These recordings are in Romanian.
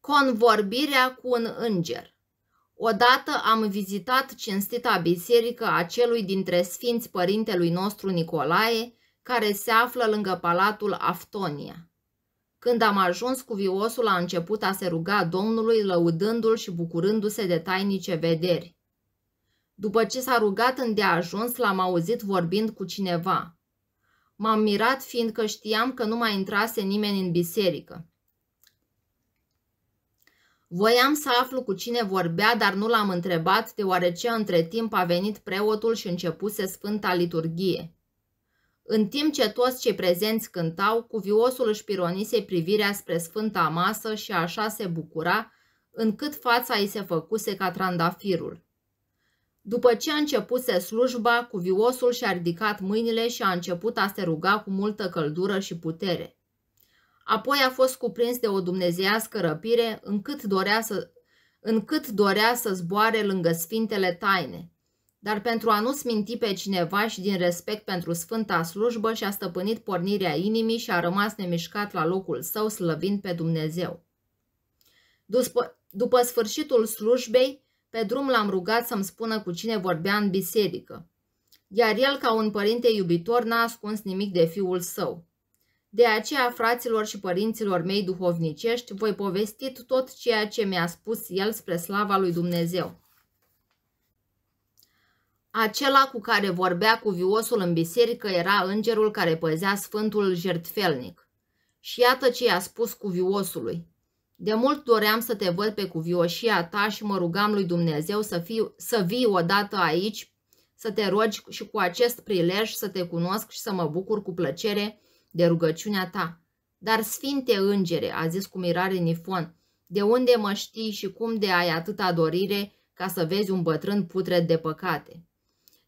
Convorbirea cu un înger Odată am vizitat cinstita biserică a celui dintre sfinți părintelui nostru Nicolae, care se află lângă palatul Aftonia. Când am ajuns, cuviosul a început a se ruga Domnului, lăudându-l și bucurându-se de tainice vederi. După ce s-a rugat îndeajuns, l-am auzit vorbind cu cineva. M-am mirat fiindcă știam că nu mai intrase nimeni în biserică. Voiam să aflu cu cine vorbea, dar nu l-am întrebat, deoarece între timp a venit preotul și începuse Sfânta Liturghie. În timp ce toți cei prezenți cântau, cuviosul își pironise privirea spre Sfânta Masă și așa se bucura, încât fața îi se făcuse ca trandafirul. După ce a începuse slujba, cuviosul și-a ridicat mâinile și a început a se ruga cu multă căldură și putere. Apoi a fost cuprins de o dumnezeiască răpire încât dorea să, încât dorea să zboare lângă sfintele taine. Dar pentru a nu sminti pe cineva și din respect pentru sfânta slujbă și-a stăpânit pornirea inimii și a rămas nemișcat la locul său slăvind pe Dumnezeu. După, după sfârșitul slujbei, pe drum l-am rugat să-mi spună cu cine vorbea în biserică. Iar el, ca un părinte iubitor, n-a ascuns nimic de fiul său. De aceea, fraților și părinților mei duhovnicești, voi povesti tot ceea ce mi-a spus el spre slava lui Dumnezeu. Acela cu care vorbea cu viosul în biserică era îngerul care păzea sfântul jertfelnic. Și iată ce i-a spus cu viosului. De mult doream să te văd pe cuvioșia ta și mă rugam lui Dumnezeu să, fiu, să vii odată aici, să te rogi și cu acest prilej să te cunosc și să mă bucur cu plăcere de rugăciunea ta. Dar, sfinte îngere, a zis cu mirare Nifon, de unde mă știi și cum de ai atâta dorire ca să vezi un bătrân putred de păcate?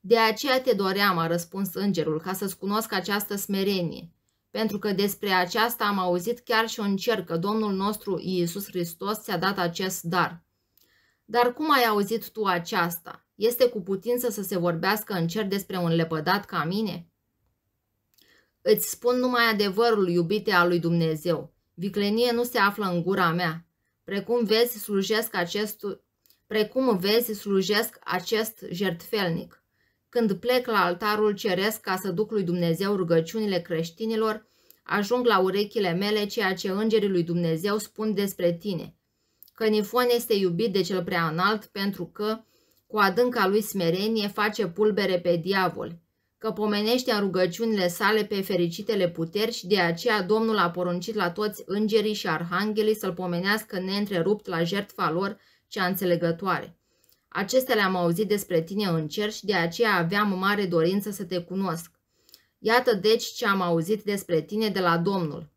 De aceea te doream, a răspuns îngerul, ca să-ți cunosc această smerenie, pentru că despre aceasta am auzit chiar și în cer că Domnul nostru Iisus Hristos ți-a dat acest dar. Dar cum ai auzit tu aceasta? Este cu putință să se vorbească în cer despre un lepădat ca mine?" Îți spun numai adevărul, iubite al lui Dumnezeu. Viclenie nu se află în gura mea. Precum vezi, slujesc acest, precum vezi, slujesc acest jertfelnic. Când plec la altarul ceresc ca să duc lui Dumnezeu rugăciunile creștinilor, ajung la urechile mele ceea ce îngerii lui Dumnezeu spun despre tine. Că Nifon este iubit de cel prea înalt pentru că, cu adânca lui smerenie, face pulbere pe diavol că pomenește în rugăciunile sale pe fericitele puteri și de aceea Domnul a poruncit la toți îngerii și arhanghelii să-l pomenească neîntrerupt la jertfa lor cea înțelegătoare. Acestea le-am auzit despre tine în cer și de aceea aveam mare dorință să te cunosc. Iată deci ce am auzit despre tine de la Domnul.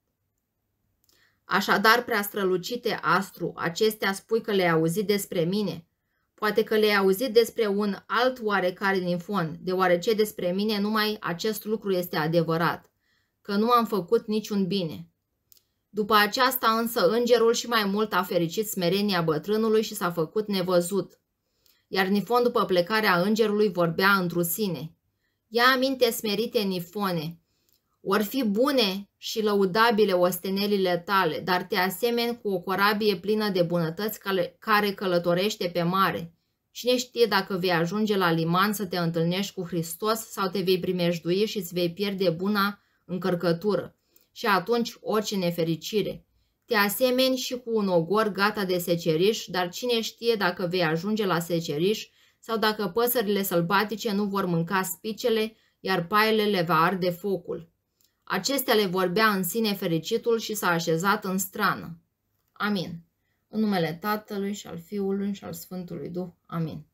Așadar, prea strălucite astru, acestea spui că le-ai auzit despre mine – Poate că le-ai auzit despre un alt oarecare din fond, deoarece despre mine numai acest lucru este adevărat, că nu am făcut niciun bine. După aceasta însă îngerul și mai mult a fericit smerenia bătrânului și s-a făcut nevăzut. Iar Nifon după plecarea îngerului vorbea într sine. Ia aminte smerite Nifone, or fi bune și lăudabile ostenelile tale, dar te asemeni cu o corabie plină de bunătăți care călătorește pe mare. Cine știe dacă vei ajunge la liman să te întâlnești cu Hristos sau te vei primejdui și îți vei pierde buna încărcătură. Și atunci orice nefericire. Te asemeni și cu un ogor gata de seceriș, dar cine știe dacă vei ajunge la seceriș sau dacă păsările sălbatice nu vor mânca spicele, iar paile le va arde focul. Acestea le vorbea în sine fericitul și s-a așezat în strană. Amin. În numele Tatălui și al Fiului și al Sfântului Duh. Amin.